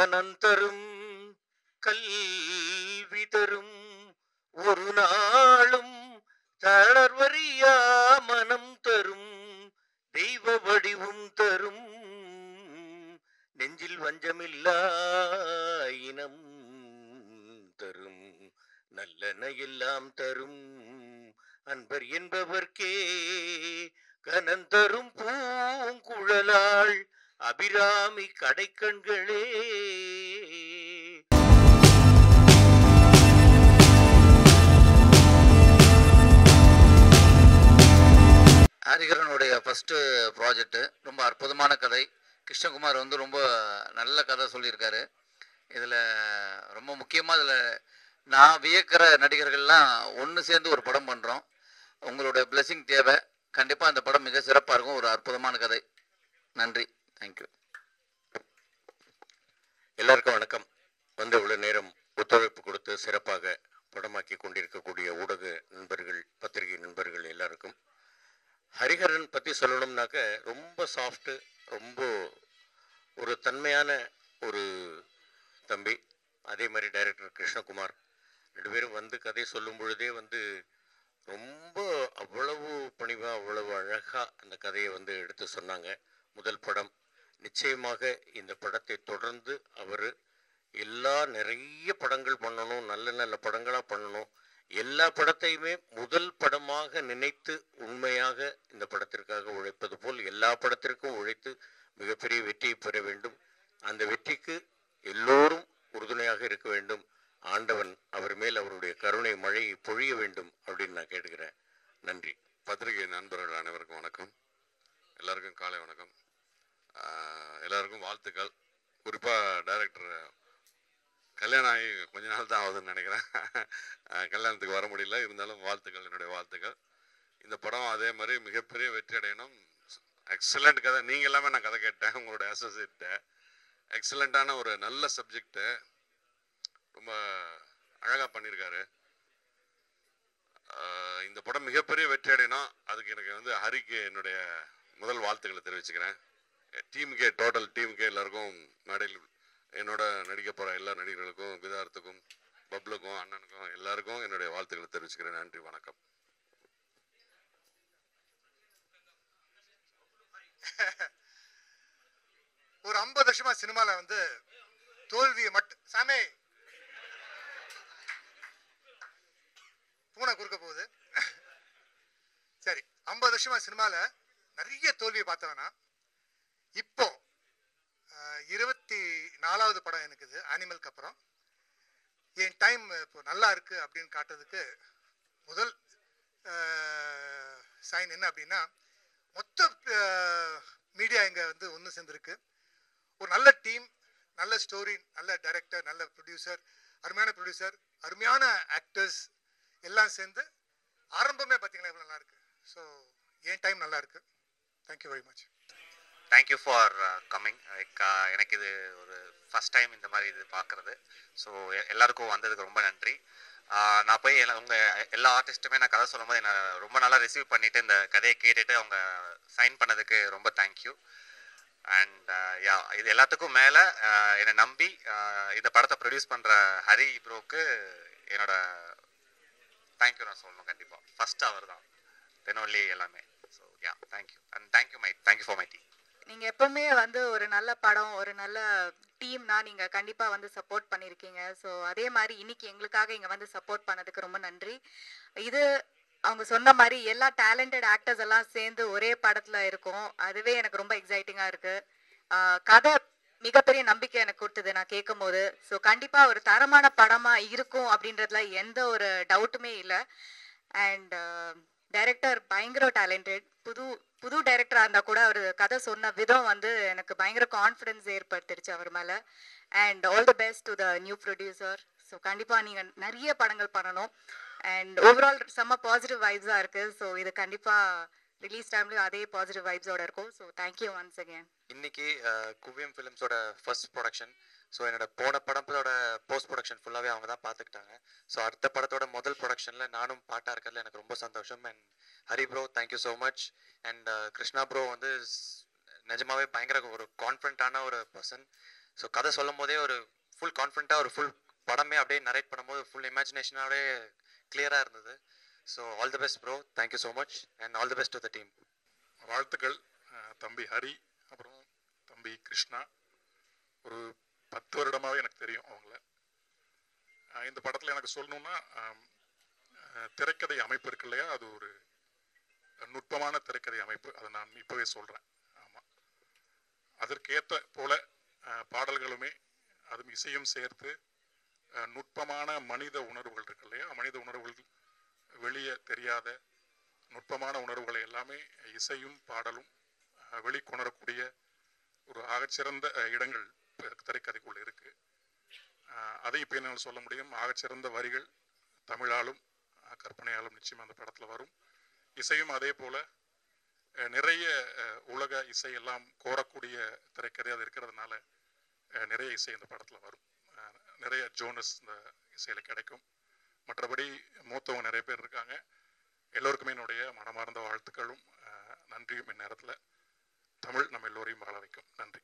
மனந்தரும் கல்வி தரும் ஒரு நாளும் தளர்வறியா மனம் தரும் தெய்வ வடிவும் தரும். நெஞ்சில் வஞ்சமில்லா இனம் தரும் நல்லன எல்லாம் தரும். அன்பர் என்பவர்க்கே கனந்தரும் பூங்குழலாள் அபிராமி கடைக்கண்களே. ஹரிகரனுடைய ஃபஸ்ட்டு ப்ராஜெக்ட்டு ரொம்ப அற்புதமான கதை. கிருஷ்ணகுமார் வந்து ரொம்ப நல்ல கதை சொல்லியிருக்காரு. இதில் ரொம்ப முக்கியமாக இதில் நான் வியக்கிற நடிகர்கள்லாம் ஒன்று சேர்ந்து ஒரு படம் பண்ணுறோம் உங்களுடைய பிளெஸிங் தேவை. கண்டிப்பாக அந்த படம் மிக சிறப்பாக இருக்கும். ஒரு அற்புதமான கதை. நன்றி. தேங்க்யூ எல்லாருக்கும் வணக்கம். வந்து இவ்வளோ நேரம் ஒத்துழைப்பு கொடுத்து சிறப்பாக படமாக்கி கொண்டிருக்கக்கூடிய ஊடக நண்பர்கள் பத்திரிகை நண்பர்கள் எல்லாருக்கும். ஹரிஹரன் பற்றி சொல்லணும்னாக்க ரொம்ப சாஃப்ட்டு ரொம்ப ஒரு தன்மையான ஒரு தம்பி. அதே மாதிரி டைரக்டர் கிருஷ்ணகுமார். ரெண்டு பேரும் வந்து கதை சொல்லும் பொழுதே வந்து ரொம்ப அவ்வளவு பணிவாக அவ்வளவு அழகாக அந்த கதையை வந்து எடுத்து சொன்னாங்க. முதல் படம் நிச்சயமாக இந்த படத்தை தொடர்ந்து அவர் எல்லா நிறைய படங்கள் பண்ணணும் நல்ல நல்ல படங்களாக பண்ணணும். எல்லா படத்தையுமே முதல் படமாக நினைத்து உண்மையாக இந்த படத்திற்காக உழைப்பது போல் எல்லா படத்திற்கும் உழைத்து மிகப்பெரிய வெற்றியை பெற வேண்டும். அந்த வெற்றிக்கு எல்லோரும் உறுதுணையாக இருக்க வேண்டும். ஆண்டவன் அவர் மேல் அவருடைய கருணை மழையை பொழிய வேண்டும் அப்படின்னு நான் கேட்கிறேன் நன்றி. பத்திரிகை நண்பர்கள் அனைவருக்கும் வணக்கம். எல்லாருக்கும் காலை வணக்கம். எல்லாருக்கும் வாழ்த்துக்கள். குறிப்பாக டைரக்டர் கல்யாணம் ஆகி கொஞ்ச நாள் தான் ஆகுதுன்னு நினைக்கிறேன். கல்யாணத்துக்கு வர முடியல. இருந்தாலும் வாழ்த்துக்கள் என்னுடைய வாழ்த்துக்கள். இந்த படம் அதே மாதிரி மிகப்பெரிய வெற்றி அடையணும். எக்ஸலண்ட் கதை. நீங்கள் எல்லாமே நான் கதை கேட்டேன். உங்களுடைய அசோசியேட்ட எக்ஸலண்ட்டான ஒரு நல்ல சப்ஜெக்டு ரொம்ப அழகாக பண்ணியிருக்காரு இந்த படம் மிகப்பெரிய வெற்றி அடையணும். அதுக்கு எனக்கு வந்து ஹரிக்கு என்னுடைய முதல் வாழ்த்துக்களை தெரிவிச்சுக்கிறேன். டீமுக்கே டோட்டல் டீமுக்கே எல்லாருக்கும் மேடையில் என்னோட நடிக்க போகிற எல்லா நடிகர்களுக்கும் விதார்த்துக்கும் பப்ளுக்கும் அண்ணனுக்கும் எல்லாருக்கும் என்னுடைய வாழ்த்துக்களை தெரிவிச்சுக்கிறேன். நன்றி வணக்கம். ஒரு ஐம்பது வருஷமா சினிமாவில் வந்து தோல்வியை மட்டும் சாமே! பூனை குறுக்க போகுது. சரி ஐம்பது வருஷமா சினிமாவில் நிறைய தோல்வியை பார்த்தவனா? இப்போ இருபத்தி நாலாவது படம் எனக்கு இது அனிமலுக்கு அப்புறம். என் டைம் இப்போ நல்லா இருக்கு அப்படின்னு காட்டுறதுக்கு முதல் சைன் என்ன அப்படின்னா மொத்த மீடியா இங்கே வந்து ஒன்று சேர்ந்துருக்கு. ஒரு நல்ல டீம் நல்ல ஸ்டோரி நல்ல டைரக்டர் நல்ல ப்ரொடியூசர் அருமையான ப்ரொடியூசர் அருமையான ஆக்டர்ஸ் எல்லாம் சேர்ந்து ஆரம்பமே பார்த்தீங்கன்னா இவ்வளோ நல்லாயிருக்கு ஸோ என் டைம் நல்லாயிருக்கு thank you very much thank you for coming like எனக்கு இது ஒரு ஃபஸ்ட் டைம் இந்த மாதிரி இது பார்க்குறது ஸோ எல்லாருக்கும் வந்ததுக்கு ரொம்ப நன்றி. நான் போய் எல்லா உங்கள் எல்லா ஆர்டிஸ்ட்டுமே நான் கதை சொல்லும்போது என்னை ரொம்ப நல்லா ரிசீவ் பண்ணிவிட்டு இந்த கதையை கேட்டுட்டு அவங்க சைன் பண்ணதுக்கு ரொம்ப தேங்க்யூ அண்ட் யா இது எல்லாத்துக்கும் மேலே என்னை நம்பி இந்த படத்தை ப்ரொடியூஸ் பண்ணுற ஹரி ப்ரோக்கு என்னோட தேங்க்யூ நான் சொல்லணும் கண்டிப்பாக ஃபஸ்ட் அவர் தான். தென் ஒன்லி எல்லாமே. So ya thank you and thank you my thank you for my team நீங்க எப்பவுமே வந்து ஒரு நல்ல படம் ஒரு நல்ல டீம்னா நீங்க கண்டிப்பா வந்து சப்போர்ட் பண்ணிருக்கீங்க. ஸோ அதே மாதிரி இன்னைக்கு எங்களுக்காக இங்க வந்து சப்போர்ட் பண்ணதுக்கு ரொம்ப நன்றி. இது அவங்க சொன்ன மாதிரி எல்லா டேலண்டட் ஆக்டர்ஸ் எல்லாம் சேர்ந்து ஒரே படத்துல இருக்கும். அதுவே எனக்கு ரொம்ப எக்ஸைட்டிங்கா இருக்கு. கதை மிகப்பெரிய நம்பிக்கை எனக்கு கொடுத்தது நான் கேட்கும் போது ஸோ கண்டிப்பா ஒரு தரமான படமா இருக்கும் அப்படின்றதுல எந்த ஒரு டவுட்டுமே இல்லை. அண்ட் டைரக்டர் பயங்கர டேலண்டட் புது புது டைரக்டராக இருந்தால் கூட அவர் கதை சொன்ன விதம் வந்து எனக்கு பயங்கர கான்ஃபிடன்ஸ் ஏற்படுத்திடுச்சு அவர் மேலே. And all the best to the new producer so கண்டிப்பாக நீங்கள் நிறைய படங்கள் பண்ணணும். அண்ட் ஓவரால் செம்ம பாசிட்டிவ் வைப்ஸாக இருக்குது ஸோ இது கண்டிப்பாக ரிலீஸ் டைம்லேயும் அதே பாசிட்டிவ் வைப்ஸோட இருக்கும். ஸோ தேங்க்யூ ஒன்ஸ் அகேன் இன்னைக்கு குவியம் ஃபிலிம்ஸோட ஃபர்ஸ்ட் ப்ரொடக்ஷன் ஸோ என்னோட போன படத்தோட போஸ்ட் ப்ரொடக்ஷன் ஃபுல்லாகவே அவங்க தான் பார்த்துக்கிட்டாங்க ஸோ அடுத்த படத்தோட முதல் ப்ரொடக்ஷனில் நானும் பாட்டாக இருக்கிறதுல எனக்கு ரொம்ப சந்தோஷம். And Hari bro thank you so much and Krishna bro வந்து ஸ்- நிஜமாவே பயங்கர ஒரு கான்ஃபிடண்ட்டான ஒரு பர்சன் ஸோ கதை சொல்லும் போதே ஒரு ஃபுல் கான்ஃபிடண்ட்டாக ஒரு ஃபுல் படமே அப்படியே நரேட் பண்ணும்போது ஃபுல் இமேஜினேஷனாகவே கிளியராக இருந்தது. So all the best bro thank you so much and all the best to the team வாழ்த்துக்கள். தம்பி ஹரி அப்புறம் தம்பி கிருஷ்ணா. ஒரு பத்து வருடமாகவே எனக்கு தெரியும் அவங்கள. இந்த படத்தில் எனக்கு சொல்லணும்னா திரைக்கதை அமைப்பு இருக்கு இல்லையா? அது ஒரு நுட்பமான திரைக்கதை அமைப்பு. அதை நான் இப்போவே சொல்கிறேன் ஆமாம் அதற்கேற்ற போல பாடல்களுமே அதுவும் இசையும் சேர்த்து நுட்பமான மனித உணர்வுகள் இருக்கு இல்லையா? மனித உணர்வுகள் வெளியே தெரியாத நுட்பமான உணர்வுகளை எல்லாமே இசையும் பாடலும் வெளிக்கொணரக்கூடிய ஒரு ஆகச்சிறந்த இடங்கள். திரைக்கதைக்குள் இருக்கு. அதை இப்போ என்னால் சொல்ல முடியும். ஆகச்சிறந்த வரிகள் தமிழாலும் கற்பனையாலும் நிச்சயம் அந்த படத்தில் வரும். இசையும் அதே போல நிறைய உலக இசை எல்லாம் கோரக்கூடிய திரைக்கதை அது இருக்கிறதுனால நிறைய இசை இந்த படத்தில் வரும். நிறைய ஜோனஸ் இந்த இசையில் கிடைக்கும். மற்றபடி மூத்தவங்க நிறைய பேர் இருக்காங்க. எல்லோருக்குமே என்னுடைய மனமார்ந்த வாழ்த்துக்களும் நன்றியும் இந்நேரத்தில். தமிழ் நம்ம எல்லோரையும் வாழ வைக்கும். நன்றி.